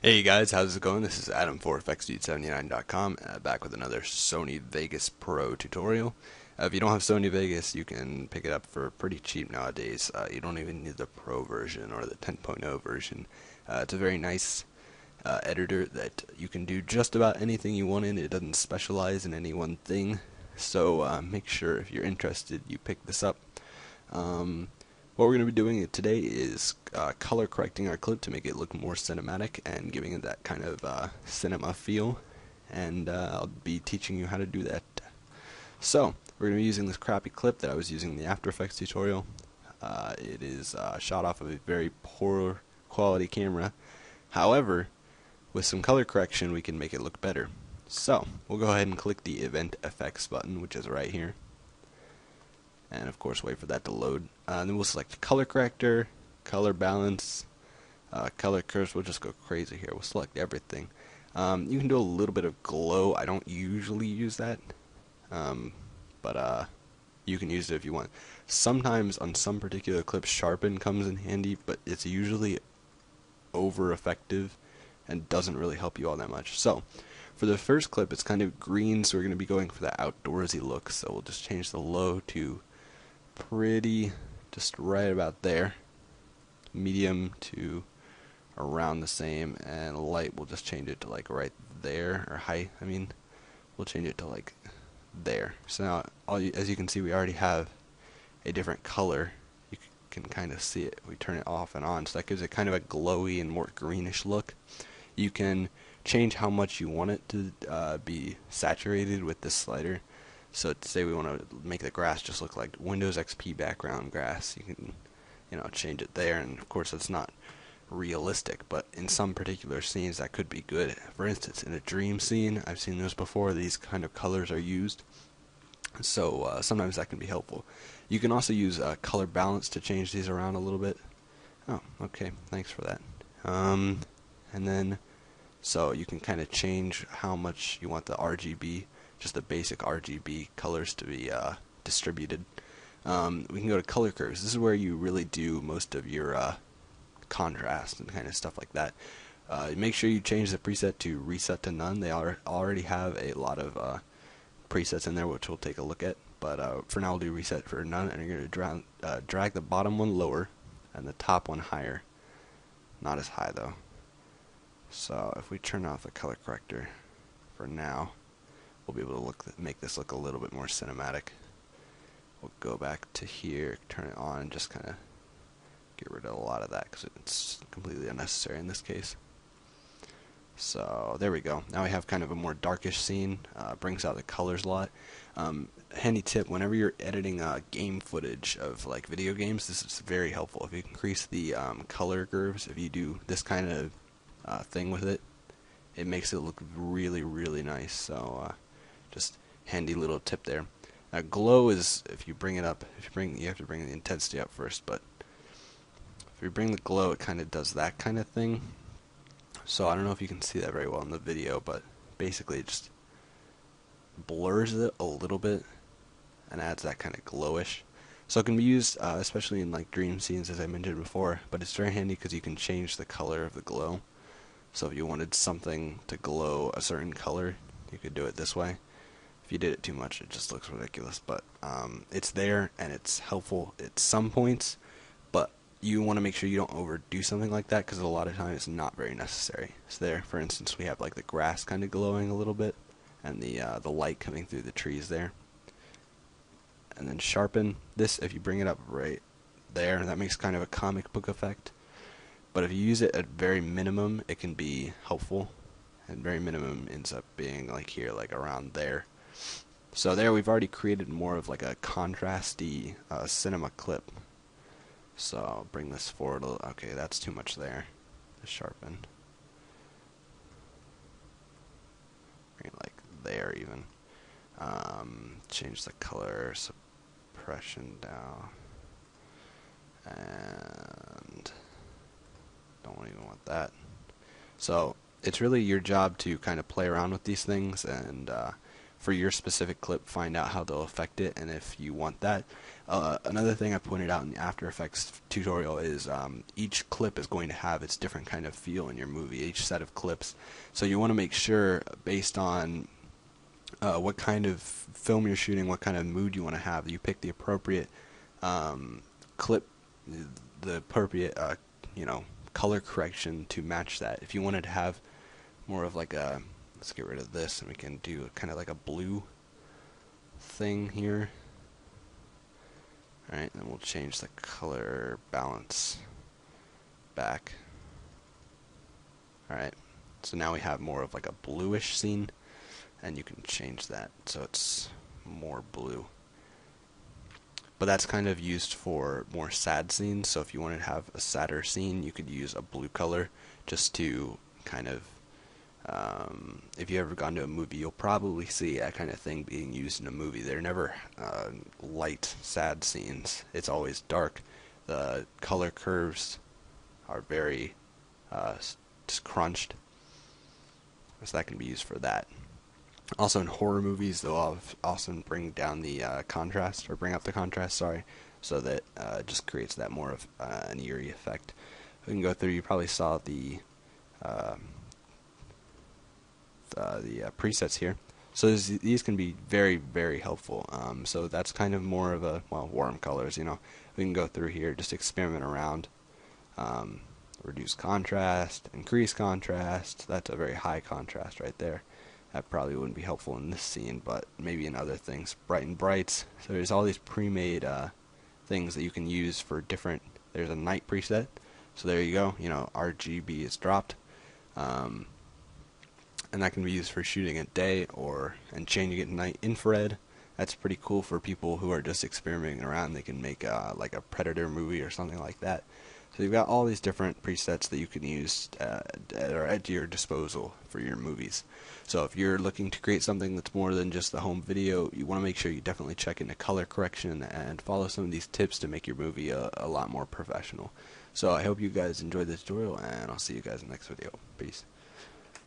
Hey guys, how's it going? This is Adam for effectsdude79.com, uh, back with another Sony Vegas Pro tutorial. Uh, if you don't have Sony Vegas, you can pick it up for pretty cheap nowadays. Uh, you don't even need the Pro version or the 10.0 version. Uh, it's a very nice uh, editor that you can do just about anything you want in. It doesn't specialize in any one thing, so uh, make sure if you're interested you pick this up. Um, what we're going to be doing today is uh, color correcting our clip to make it look more cinematic and giving it that kind of uh, cinema feel. And uh, I'll be teaching you how to do that. So, we're going to be using this crappy clip that I was using in the After Effects tutorial. Uh, it is uh, shot off of a very poor quality camera. However, with some color correction, we can make it look better. So, we'll go ahead and click the Event Effects button, which is right here and of course wait for that to load. Uh, then we'll select color corrector, color balance, uh, color curves. We'll just go crazy here. We'll select everything. Um, you can do a little bit of glow. I don't usually use that, um, but uh, you can use it if you want. Sometimes on some particular clips, sharpen comes in handy, but it's usually over effective and doesn't really help you all that much. So, for the first clip, it's kind of green, so we're going to be going for the outdoorsy look. So we'll just change the low to pretty just right about there. Medium to around the same, and light we'll just change it to like right there, or high, I mean, we'll change it to like there. So now, all you, as you can see, we already have a different color. You can kind of see it. We turn it off and on, so that gives it kind of a glowy and more greenish look. You can change how much you want it to uh, be saturated with this slider. So say we want to make the grass just look like Windows XP background grass, you can, you know, change it there. And of course, it's not realistic, but in some particular scenes that could be good. For instance, in a dream scene, I've seen this before. These kind of colors are used, so uh, sometimes that can be helpful. You can also use uh, color balance to change these around a little bit. Oh, okay, thanks for that. Um, and then, so you can kind of change how much you want the RGB just the basic RGB colors to be uh, distributed. Um, we can go to color curves. This is where you really do most of your uh, contrast and kind of stuff like that. Uh, make sure you change the preset to reset to none. They are, already have a lot of uh, presets in there, which we'll take a look at. But uh, for now, we'll do reset for none, and you're going to dra uh, drag the bottom one lower and the top one higher. Not as high though. So if we turn off the color corrector for now, we'll be able to look make this look a little bit more cinematic. We'll go back to here, turn it on, and just kind of get rid of a lot of that because it's completely unnecessary in this case. So there we go. Now we have kind of a more darkish scene. Uh, brings out the colors a lot. Um, handy tip: whenever you're editing uh, game footage of like video games, this is very helpful. If you increase the um, color curves, if you do this kind of uh, thing with it, it makes it look really, really nice. So uh, just handy little tip there. Now glow is if you bring it up, if you bring you have to bring the intensity up first, but if you bring the glow, it kind of does that kind of thing. So I don't know if you can see that very well in the video, but basically it just blurs it a little bit and adds that kind of glowish. So it can be used uh, especially in like dream scenes as I mentioned before, but it's very handy because you can change the color of the glow. So if you wanted something to glow a certain color, you could do it this way if you did it too much, it just looks ridiculous. But um, it's there and it's helpful at some points, but you want to make sure you don't overdo something like that because a lot of times it's not very necessary. So there, for instance, we have like the grass kind of glowing a little bit, and the uh, the light coming through the trees there. And then sharpen this if you bring it up right there, that makes kind of a comic book effect. But if you use it at very minimum, it can be helpful. And very minimum ends up being like here, like around there. So there we've already created more of like a contrasty uh, cinema clip. So I'll bring this forward a little. Okay, that's too much there. Sharpen. Bring it like there even. Um, change the color suppression down. And don't even want that. So it's really your job to kind of play around with these things and uh, for your specific clip, find out how they'll affect it, and if you want that. Uh, another thing I pointed out in the After Effects tutorial is um, each clip is going to have its different kind of feel in your movie, each set of clips. So you want to make sure, based on uh, what kind of film you're shooting, what kind of mood you want to have, you pick the appropriate um, clip, the appropriate, uh, you know, color correction to match that. If you wanted to have more of like a let's get rid of this and we can do kind of like a blue thing here. Alright then we'll change the color balance back. Alright so now we have more of like a bluish scene and you can change that so it's more blue. But that's kind of used for more sad scenes so if you wanted to have a sadder scene you could use a blue color just to kind of um, if you've ever gone to a movie, you'll probably see that kind of thing being used in a movie. They're never uh, light, sad scenes. It's always dark. The color curves are very uh, just crunched, so that can be used for that. Also, in horror movies, they'll often bring down the uh, contrast or bring up the contrast. Sorry, so that uh, just creates that more of uh, an eerie effect. We can go through. You probably saw the um, uh, the uh, presets here. So these can be very, very helpful. Um, so that's kind of more of a, well, warm colors, you know. We can go through here, just experiment around. Um, reduce contrast, increase contrast. That's a very high contrast right there. That probably wouldn't be helpful in this scene, but maybe in other things. Brighten brights. So there's all these pre-made uh, things that you can use for different. There's a night preset. So there you go. You know, RGB is dropped. Um, and that can be used for shooting at day or and changing it night infrared. That's pretty cool for people who are just experimenting around. They can make uh, like a predator movie or something like that. So you've got all these different presets that you can use uh, at, at your disposal for your movies. So if you're looking to create something that's more than just the home video, you want to make sure you definitely check into color correction and follow some of these tips to make your movie a, a lot more professional. So I hope you guys enjoyed this tutorial, and I'll see you guys in the next video. Peace.